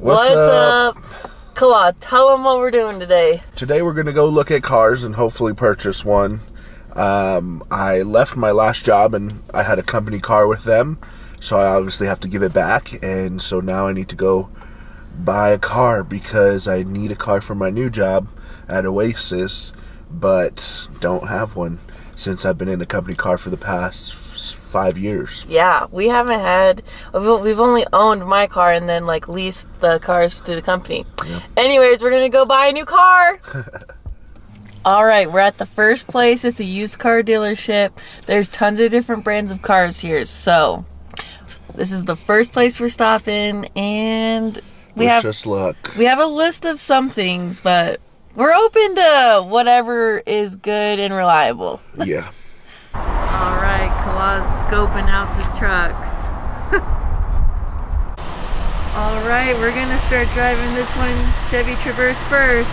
What's, up? Kala, tell them what we're doing today. Today we're gonna go look at cars and hopefully purchase one. Um, I left my last job and I had a company car with them, so I obviously have to give it back. And so now I need to go buy a car because I need a car for my new job at Oasis, but don't have one since I've been in a company car for the past f- five years. Yeah, we haven't had, we've we've only owned my car and then like leased the cars through the company. Anyways, we're gonna go buy a new car. All right, we're at the first place. It's a used car dealership. There's tons of different brands of cars here. So, this is the first place we're stopping and we Wish have us luck. we have a list of some things, but we're open to whatever is good and reliable. yeah. All right, Kala's scoping out the trucks. All right, we're gonna start driving this one Chevy Traverse first.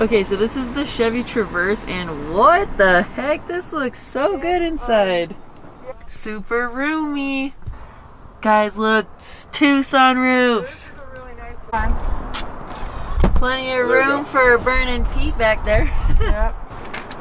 Okay, so this is the Chevy Traverse, and what the heck? This looks so good inside. Super roomy. Guys, look, it's two sunroofs. Plenty of There room for Vern and Pete back there. Yep.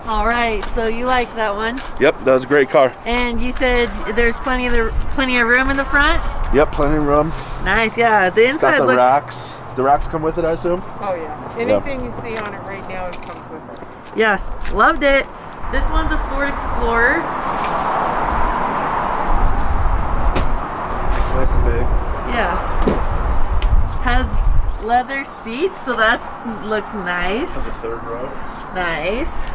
All right, so you like that one. Yep, that was a great car. And you said there's plenty of the plenty of room in the front. Yep, plenty of room. Nice, yeah. The It's got the looks racks. The racks come with it, I assume. Oh yeah. Anything you see on it right now, it comes with it. yes, loved it. This one's a Ford Explorer. Nice and big. Yeah, has leather seats, so that looks nice. The third row. Nice.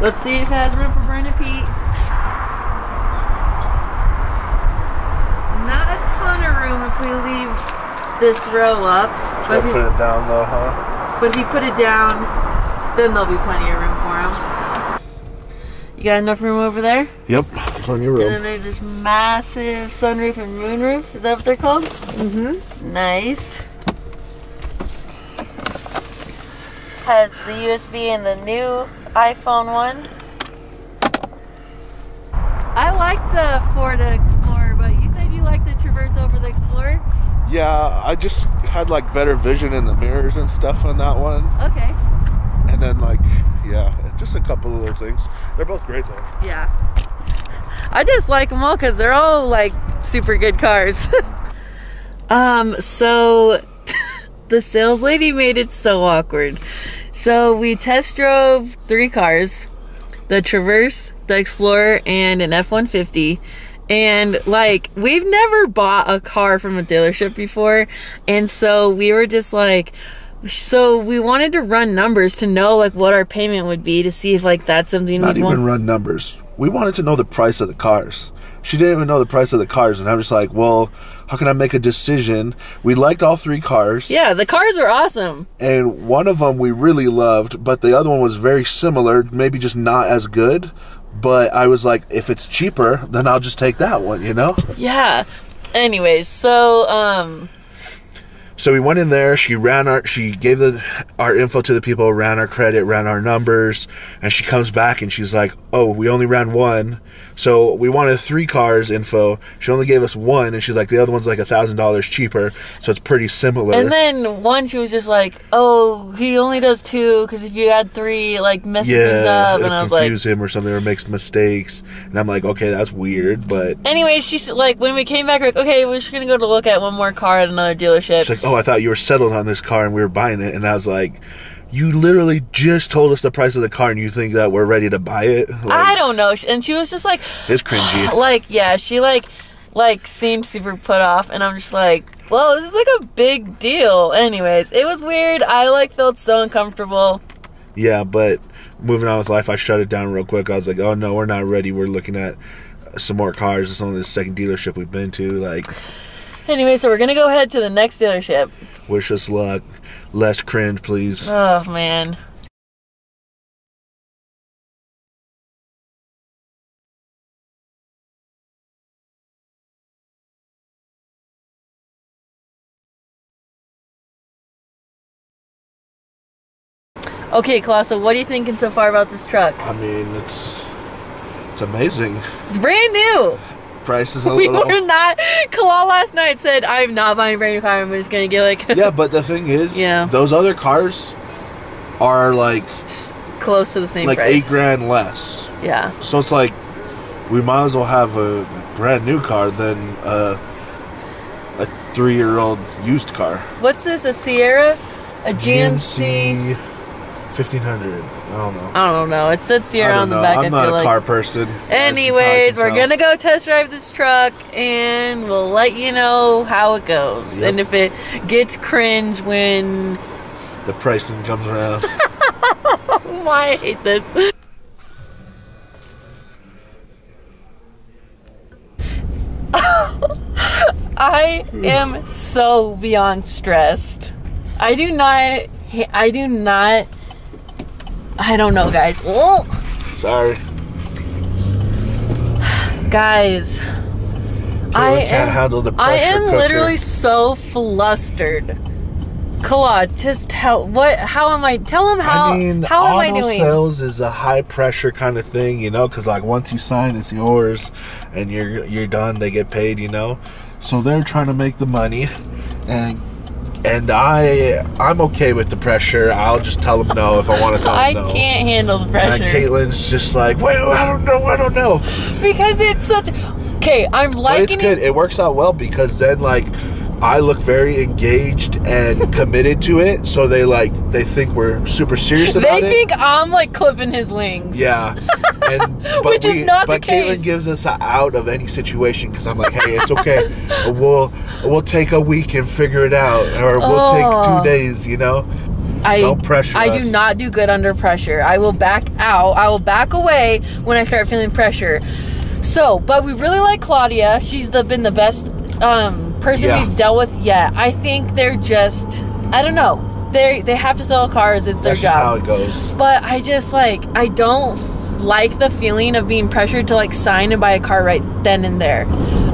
Let's see if it has room for Vern and Pete. Not a ton of room if we leave this row up. But if, put it down though, huh? but if you put it down, then there'll be plenty of room for him. You got enough room over there? Yep, plenty of And then there's this massive sunroof and moonroof. Is that what they're called? Mm-hmm. Nice. Has the USB and the new iPhone one. I like the Ford Explorer, but you said you like the Traverse over the Explorer? Yeah, I just had like better vision in the mirrors and stuff on that one. Okay. And then like, yeah, just a couple of little things. They're both great though. Yeah. I just like them all because they're all like super good cars. um, so the sales lady made it so awkward. So we test drove three cars the Traverse, the Explorer, and an F 150. And like, we've never bought a car from a dealership before. And so we were just like, so we wanted to run numbers to know like what our payment would be to see if like that's something Not even want. run numbers. We wanted to know the price of the cars. She didn't even know the price of the cars, and I'm just like, well, how can I make a decision? We liked all three cars. Yeah, the cars were awesome. and one of them we really loved, but the other one was very similar, maybe just not as good. But I was like, if it's cheaper, then I'll just take that one, you know? Yeah. Anyways, so um So we went in there. She ran our, she gave the our info to the people, ran our credit, ran our numbers, and she comes back and she's like, "Oh, we only ran one." So we wanted three cars info. She only gave us one, and she's like, "The other one's like a thousand dollars cheaper, so it's pretty similar." and then one she was just like, "Oh, he only does two because if you add three, it, like messes things up." And I was like, him or something, or makes mistakes. And I'm like, "Okay, that's weird," but Anyway, she's like, when we came back, we're like, okay, we're just gonna go to look at one more car at another dealership. She's like, "Oh, I thought you were settled on this car and we were buying it." And I was like, "You literally just told us the price of the car, and you think that we're ready to buy it?" Like, I don't know. And she was just like, It's cringy. like, yeah, she like, like seemed super put off, and I'm just like, well, this is like a big deal. Anyways, it was weird. I like felt so uncomfortable. Yeah, but moving on with life, I shut it down real quick. I was like, "Oh no, we're not ready. We're looking at some more cars. It's only the second dealership we've been to. Like, Anyway, so we're gonna go ahead to the next dealership. wish us luck. Less cringe, please." Oh man. Okay, Colosso, what are you thinking so far about this truck? I mean, it's it's amazing. It's brand new. Prices a We little. were not. Kala last night said, "I'm not buying a brand new car. I'm just gonna get like yeah, but the thing is, Yeah. those other cars are like close to the same like price." eight grand less. Yeah. So it's like we might as well have a brand new car than a, a three year old used car. What's this? A Sierra? A GMC? GMC. Fifteen hundred. I don't know. I don't know. It Sierra don't on the know. back. I'm not a like. car person. as you probably Anyways, we're tell. gonna go test drive this truck and we'll let you know how it goes. Yep. And if it gets cringe when the pricing comes around. why oh, I hate this. I am so beyond stressed. I do not I do not I don't know guys. Oh, Sorry. guys. I can't am handle the I am cooker. literally so flustered. Claude, just tell what how am I tell him how I mean, how am I doing? sales is a high pressure kind of thing, you know, because like once you sign, it's yours, and you're you're done. They get paid, you know. So they're trying to make the money, and and I I'm okay with the pressure. I'll just tell them no if I want to tell them I no. can't handle the pressure. And. Kaitlyn's just like, wait, I don't know, I don't know. because it's such okay i'm But liking it's good. It works out well because then like I look very engaged and committed to it. So they like they think we're super serious about they it. They think i'm like clipping his wings Yeah, and but Which is not the case. but Kaitlyn gives us a out of any situation because I'm like, hey, it's okay. we'll we'll take a week and figure it out, or we'll Oh. take two days. You know, i don't pressure i us. do not do good under pressure i will back out i will back away when i start feeling pressure so but we really like claudia she's the been the best um person Yeah. we've dealt with yet i think they're just i don't know they they have to sell cars it's their that's just how it goes. But I just like I don't like the feeling of being pressured to like sign and buy a car right then and there.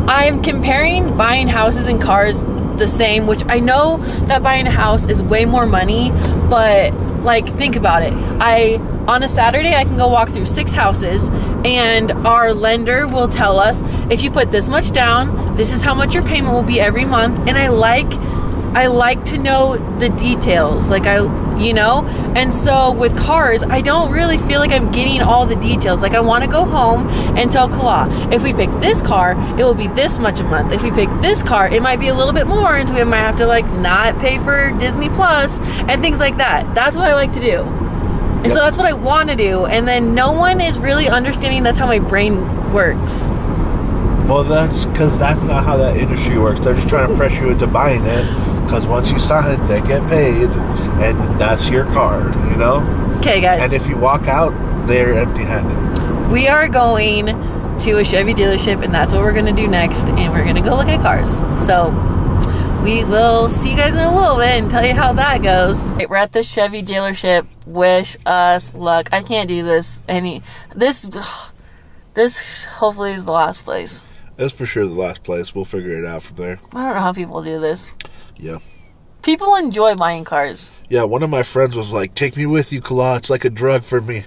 I'm comparing buying houses and cars the same, which I know that buying a house is way more money, but like think about it. I on a Saturday I can go walk through six houses and our lender will tell us if you put this much down, this is how much your payment will be every month and I like I like to know the details. Like I, you know? And so with cars, I don't really feel like I'm getting all the details. Like I want to go home and tell Kala, if we pick this car, it will be this much a month. If we pick this car, it might be a little bit more and so we might have to like not pay for Disney Plus and things like that. That's what I like to do. And so that's what I want to do. And then no one is really understanding that's how my brain works. Well, that's because that's not how that industry works. They're just trying to pressure you into buying it because once you sign, they get paid, and that's your car. You know. Okay, guys. And if you walk out, they're empty-handed. We are going to a Chevy dealership, and that's what we're going to do next. And we're going to go look at cars. So we will see you guys in a little bit and tell you how that goes. Right, we're at the Chevy dealership. Wish us luck. I can't do this any. This. This hopefully is the last place. That's for sure the last place. We'll figure it out from there. I don't know how people do this. Yeah. People enjoy buying cars. Yeah, one of my friends was like, "Take me with you, Kala. It's like a drug for me."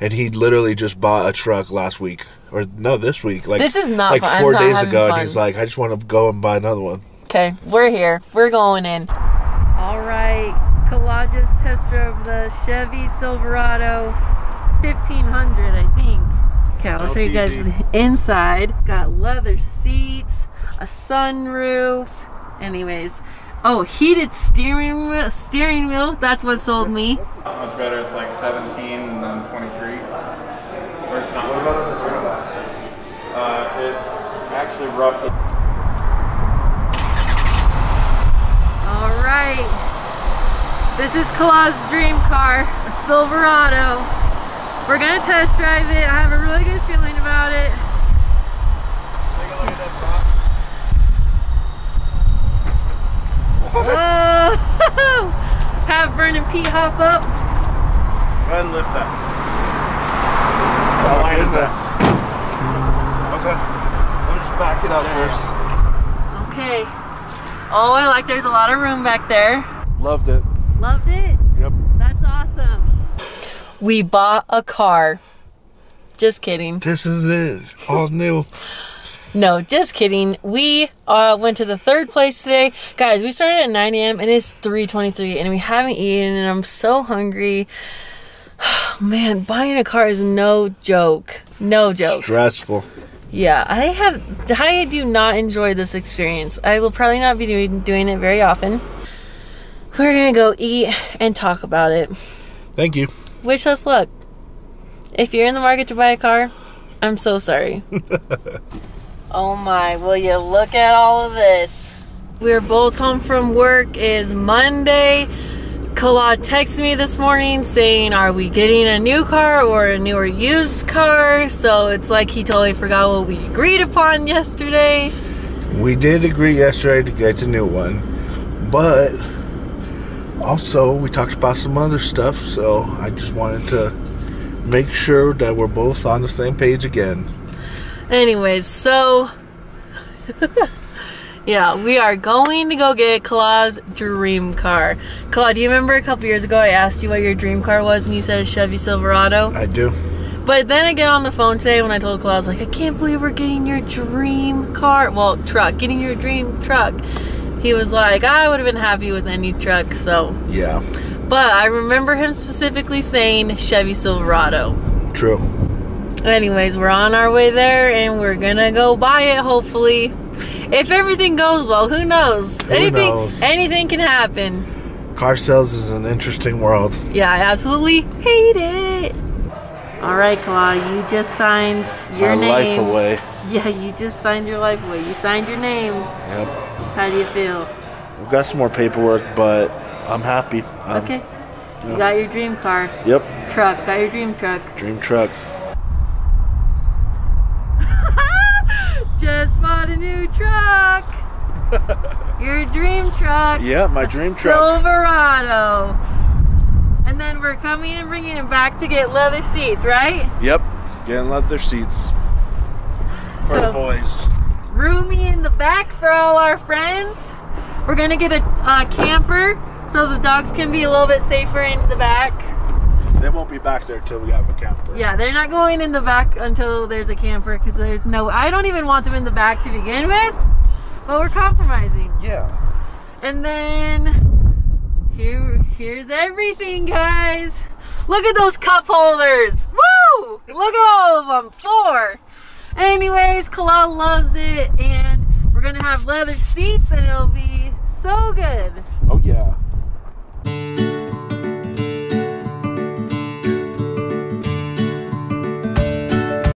And he literally just bought a truck last week, or no, this week. Like This is not like fun. 4 not days ago, fun. and he's like, "I just want to go and buy another one." Okay, we're here. We're going in. All right, Kala just test drove the Chevy Silverado 1500, I think. Okay, I'll show you guys the inside. Got leather seats, a sunroof. Anyways, oh, heated steering wheel. Steering wheel. That's what sold me. Not much better. It's like 17 and then 23. It's. What about the access? Uh, it's actually roughly. All right. This is Kala's dream car, a Silverado. We're gonna test drive it. I have a really good feeling about it. Take a look at that box. Whoa! Have Vern and Pete hop up. Go ahead and lift that. What line is this? Okay. Let me just back it up first. Okay. Oh, I like there's a lot of room back there. Loved it. Loved it. Yep. That's awesome. We bought a car. Just kidding. This is it. All new. No, just kidding. We uh, went to the third place today. Guys, we started at 9 a.m. and it's 3.23 and we haven't eaten and I'm so hungry. Man, buying a car is no joke. No joke. Stressful. Yeah, I have. I do not enjoy this experience. I will probably not be doing, doing it very often. We're gonna go eat and talk about it. Thank you. Wish us luck. If you're in the market to buy a car, I'm so sorry. oh my, will you look at all of this? We're both home from work. It is Monday. Kala texted me this morning saying, Are we getting a new car or a newer used car? So it's like he totally forgot what we agreed upon yesterday. We did agree yesterday to get a new one, but also we talked about some other stuff, so I just wanted to make sure that we're both on the same page again. Anyways, so yeah, we are going to go get Claude's dream car. Claude, do you remember a couple years ago I asked you what your dream car was and you said a Chevy Silverado? I do. But then I get on the phone today when I told Claude, I was like, I can't believe we're getting your dream car. Well, truck, getting your dream truck. He was like, I would have been happy with any truck, so. Yeah, But I remember him specifically saying Chevy Silverado. true. Anyways, we're on our way there and we're gonna go buy it hopefully. If everything goes well, who knows? anything knows? anything can happen. Car sales is an interesting world. Yeah, I absolutely hate it. Alright, Claude, you just signed your My name. life away. Yeah, you just signed your life away. You signed your name. Yep. How do you feel? We've got some more paperwork, but I'm happy. Um, Okay. You got your dream car. Yep. Truck. Got your dream truck. Dream truck. Just bought a new truck. Your dream truck. Yeah, my dream truck. Silverado. And then we're coming and bringing it back to get leather seats, right? Yep. Getting leather seats for the boys. roomy in the back for all our friends. We're gonna get a, a camper so the dogs can be a little bit safer in the back. They won't be back there till we have a camper. Yeah, they're not going in the back until there's a camper because there's no. I don't even want them in the back to begin with, but we're compromising. Yeah. And then here, here's everything, guys. Look at those cup holders. Woo! Look at all of them. Four. Anyways, Kala loves it, and we're gonna have leather seats, and it'll be so good. Oh yeah.